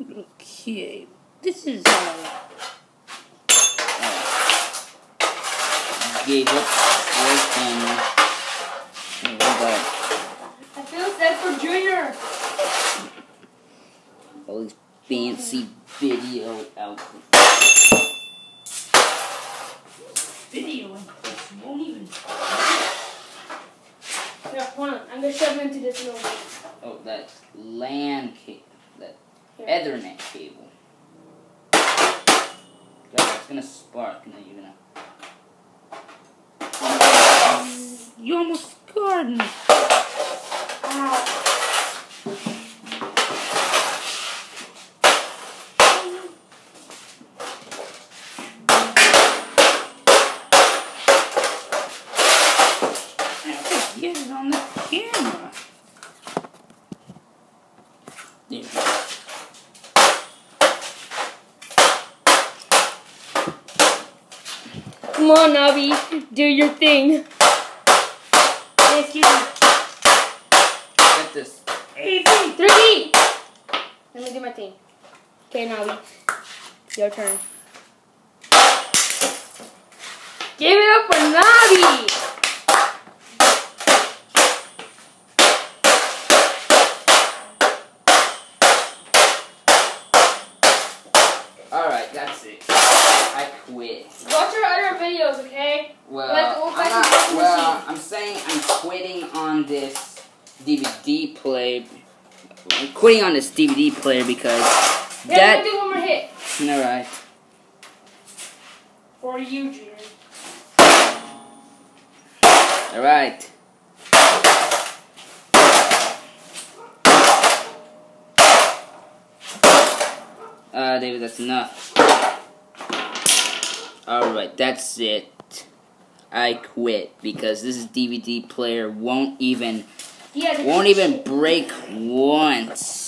Okay, this is uh, Gave up working. What about I feel sad for Junior. all these fancy video outfits? video and this won't even. Yeah, hold on. I'm gonna shove into this little. Oh, that's LAN cable. Ethernet cable. God, it's gonna spark and then you're gonna. You almost scarred me. Get it on the camera. Come on, Navi. Do your thing. Excuse me. Get this. Hey, 3D! Let me do my thing. Okay, Navi. Your turn. Give it up for Navi! Alright, that's it. I quit. Watch our other videos, okay? Well, I'm, not, well. I'm saying I'm quitting on this DVD player. I'm quitting on this DVD player because Yeah, that. do one more hit. Alright. For you, Junior. Alright. Uh, David, that's enough. Alright, that's it. I quit because this DVD player won't even Yeah, won't even break once.